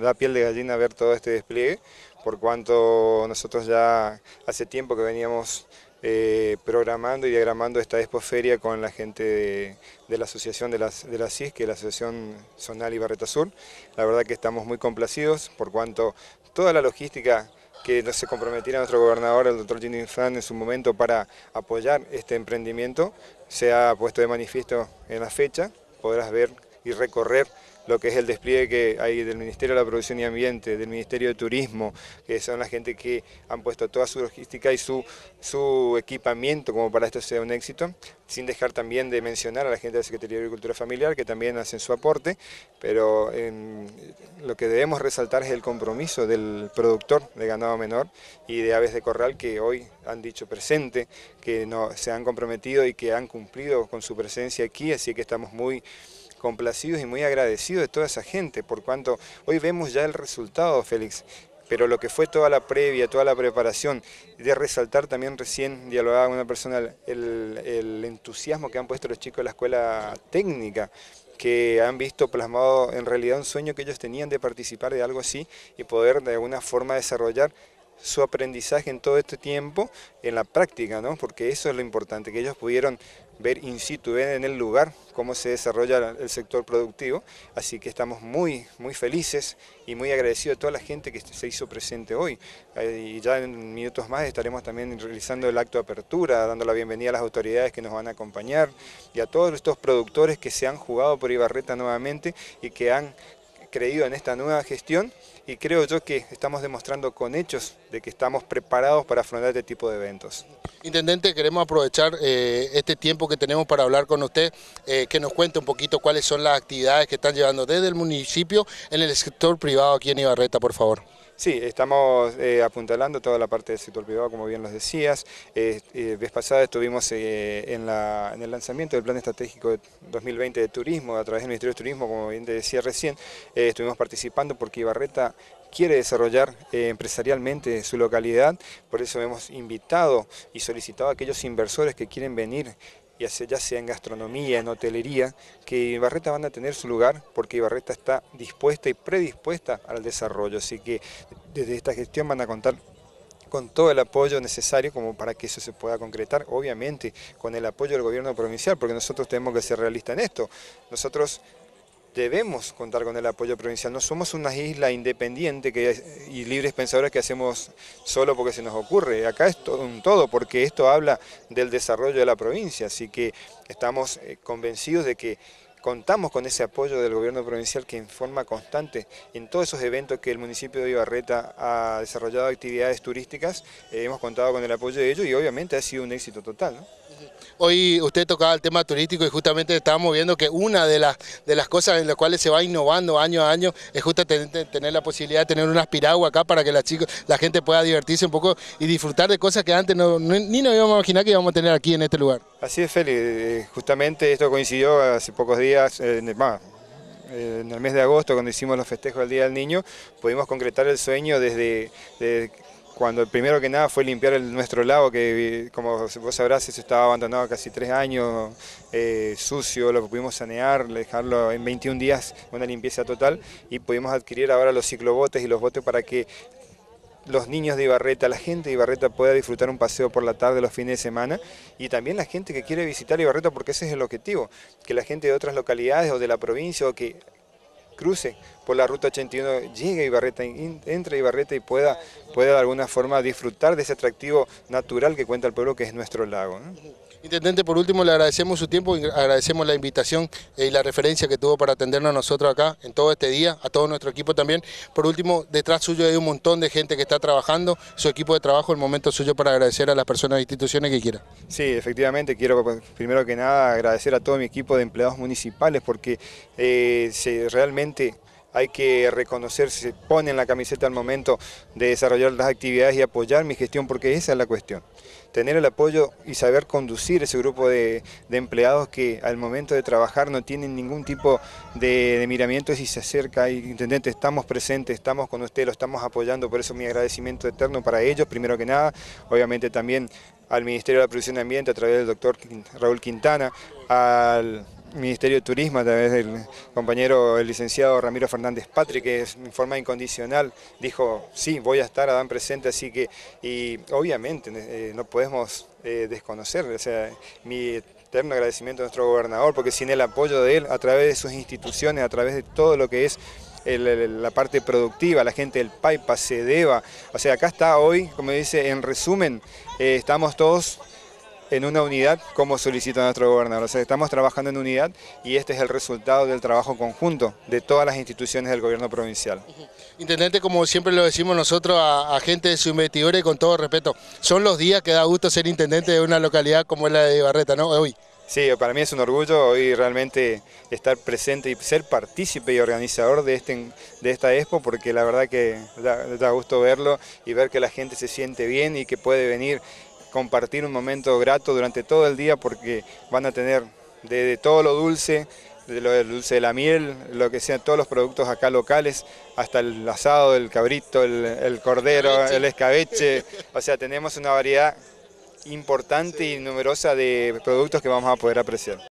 da piel de gallina ver todo este despliegue, por cuanto nosotros ya hace tiempo que veníamos eh, programando y diagramando esta expoferia con la gente de, la asociación de, las, de la CIS, que es la Asociación Zonal y Barreta Sur. La verdad que estamos muy complacidos por cuanto toda la logística que se comprometiera nuestro gobernador, el doctor Jimmy Fan, en su momento para apoyar este emprendimiento, se ha puesto de manifiesto en la fecha, podrás ver y recorrer lo que es el despliegue que hay del Ministerio de la Producción y Ambiente, del Ministerio de Turismo, que son la gente que han puesto toda su logística y su, su equipamiento como para esto sea un éxito, sin dejar también de mencionar a la gente de la Secretaría de Agricultura Familiar que también hacen su aporte, pero lo que debemos resaltar es el compromiso del productor de ganado menor y de aves de corral que hoy han dicho presente, que se han comprometido y que han cumplido con su presencia aquí, así que estamos muy complacidos y muy agradecidos de toda esa gente, por cuanto hoy vemos ya el resultado, Félix, pero lo que fue toda la previa, toda la preparación, de resaltar también recién, dialogaba con una persona, el, el entusiasmo que han puesto los chicos de la escuela técnica, que han visto plasmado en realidad un sueño que ellos tenían de participar de algo así y poder de alguna forma desarrollar su aprendizaje en todo este tiempo en la práctica, ¿no? porque eso es lo importante, que ellos pudieron ver in situ, ver en el lugar cómo se desarrolla el sector productivo, así que estamos muy, muy felices y muy agradecidos a toda la gente que se hizo presente hoy. Eh, y ya en minutos más estaremos también realizando el acto de apertura, dando la bienvenida a las autoridades que nos van a acompañar y a todos estos productores que se han jugado por Ibarreta nuevamente y que han creído en esta nueva gestión y creo yo que estamos demostrando con hechos de que estamos preparados para afrontar este tipo de eventos. Intendente, queremos aprovechar eh, este tiempo que tenemos para hablar con usted, eh, que nos cuente un poquito cuáles son las actividades que están llevando desde el municipio en el sector privado aquí en Ibarreta, por favor. Sí, estamos eh, apuntalando toda la parte del sector privado, como bien los decías. Eh, eh vez pasada estuvimos en, en, el lanzamiento del Plan Estratégico 2020 de Turismo, a través del Ministerio de Turismo, como bien te decía recién, estuvimos participando porque Ibarreta quiere desarrollar empresarialmente su localidad, por eso hemos invitado y solicitado a aquellos inversores que quieren venir ya sea en gastronomía, en hotelería, que Ibarreta van a tener su lugar porque Ibarreta está dispuesta y predispuesta al desarrollo, así que desde esta gestión van a contar con todo el apoyo necesario como para que eso se pueda concretar, obviamente con el apoyo del gobierno provincial, porque nosotros tenemos que ser realistas en esto. Nosotros debemos contar con el apoyo provincial. No somos una isla independiente que, y libres pensadores que hacemos solo porque se nos ocurre. Acá es todo un todo, porque esto habla del desarrollo de la provincia, así que estamos eh, convencidos de que contamos con ese apoyo del gobierno provincial que en forma constante en todos esos eventos que el municipio de Ibarreta ha desarrollado actividades turísticas, eh, hemos contado con el apoyo de ellos y obviamente ha sido un éxito total. Hoy usted tocaba el tema turístico y justamente estábamos viendo que una de las, de las cosas en las cuales se va innovando año a año es justamente tener la posibilidad de tener unas piraguas acá para que la, chicos, la gente pueda divertirse un poco y disfrutar de cosas que antes ni nos íbamos a imaginar que íbamos a tener aquí en este lugar. Así es, Félix. Eh, justamente esto coincidió hace pocos días, en el mes de agosto, cuando hicimos los festejos del Día del Niño, pudimos concretar el sueño desde cuando primero que nada fue limpiar nuestro lago, que como vos sabrás eso estaba abandonado casi tres años, eh, sucio, lo pudimos sanear, dejarlo en 21 días, una limpieza total, y pudimos adquirir ahora los ciclobotes y los botes para que los niños de Ibarreta, la gente de Ibarreta pueda disfrutar un paseo por la tarde los fines de semana y también la gente que quiere visitar Ibarreta porque ese es el objetivo, que la gente de otras localidades o de la provincia o que cruce por la ruta 81, llegue a Ibarreta, entre a Ibarreta y pueda, pueda de alguna forma disfrutar de ese atractivo natural que cuenta el pueblo que es nuestro lago. Intendente, por último le agradecemos su tiempo y agradecemos la invitación y la referencia que tuvo para atendernos a nosotros acá en todo este día, a todo nuestro equipo también. Por último, detrás suyo hay un montón de gente que está trabajando, su equipo de trabajo, el momento suyo para agradecer a las personas e instituciones que quiera. Sí, efectivamente, quiero pues, primero que nada agradecer a todo mi equipo de empleados municipales porque eh, se, realmente hay que reconocer, se pone en la camiseta al momento de desarrollar las actividades y apoyar mi gestión, porque esa es la cuestión. Tener el apoyo y saber conducir ese grupo de, empleados que al momento de trabajar no tienen ningún tipo de, miramiento y se acerca y intendente, estamos presentes, estamos con usted, lo estamos apoyando, por eso mi agradecimiento eterno para ellos, primero que nada, obviamente también al Ministerio de la Producción de Ambiente a través del doctor Raúl Quintana, al Ministerio de Turismo a través del compañero el licenciado Ramiro Fernández Patri, que en forma incondicional dijo, sí, voy a estar Adán presente, así que, y obviamente eh, no podemos eh, desconocer, o sea, mi eterno agradecimiento a nuestro gobernador, porque sin el apoyo de él, a través de sus instituciones, a través de todo lo que es la parte productiva, la gente del PAIPA, deba, o sea, acá está hoy, como dice, en resumen, eh, estamos todos en una unidad como solicita nuestro gobernador. O sea, estamos trabajando en unidad y este es el resultado del trabajo conjunto de todas las instituciones del gobierno provincial. Intendente, como siempre lo decimos nosotros a, gente de su investidura y con todo respeto, son los días que da gusto ser intendente de una localidad como es la de Ibarreta, ¿no? Hoy. Sí, para mí es un orgullo hoy realmente estar presente y ser partícipe y organizador de, este, de esta expo porque la verdad que da, da gusto verlo y ver que la gente se siente bien y que puede venir compartir un momento grato durante todo el día porque van a tener de todo lo dulce, de lo del dulce de la miel, lo que sean todos los productos acá locales, hasta el asado, el cabrito, el, cordero, el escabeche. O sea, tenemos una variedad importante y numerosa de productos que vamos a poder apreciar.